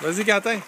Vas-y, Quentin.